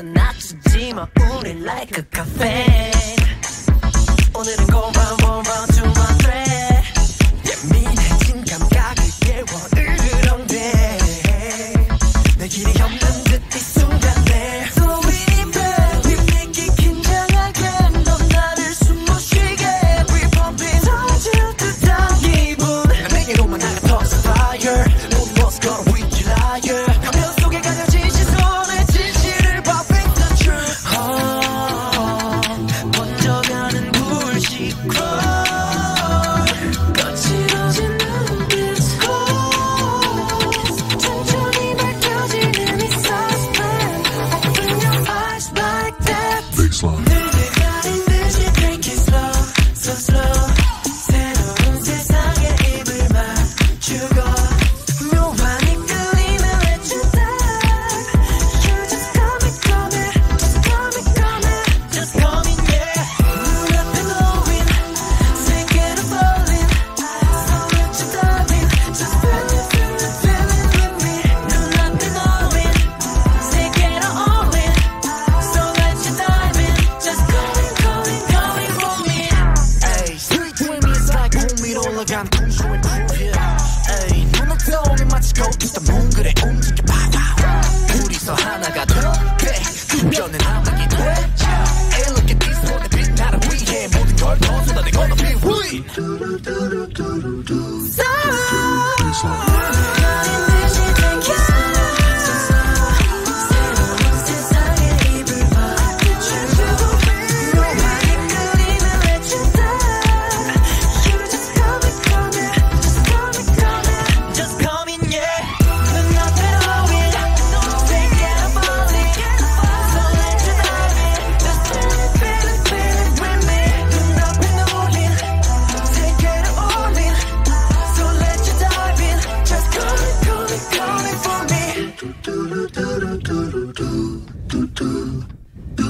한 낮이지만 우리 like a cafe. 오늘은 go round, one round to my friend 올라간 풍수의 proof yeah 눈을 떠오면 마치 거기 있던 moon 그래 움직여봐 둘이서 하나가 돼. 그 주변은 한방이 돼. Hey look at this one 빛 나를 위해 모든 걸더 쏟아내 건너비 위.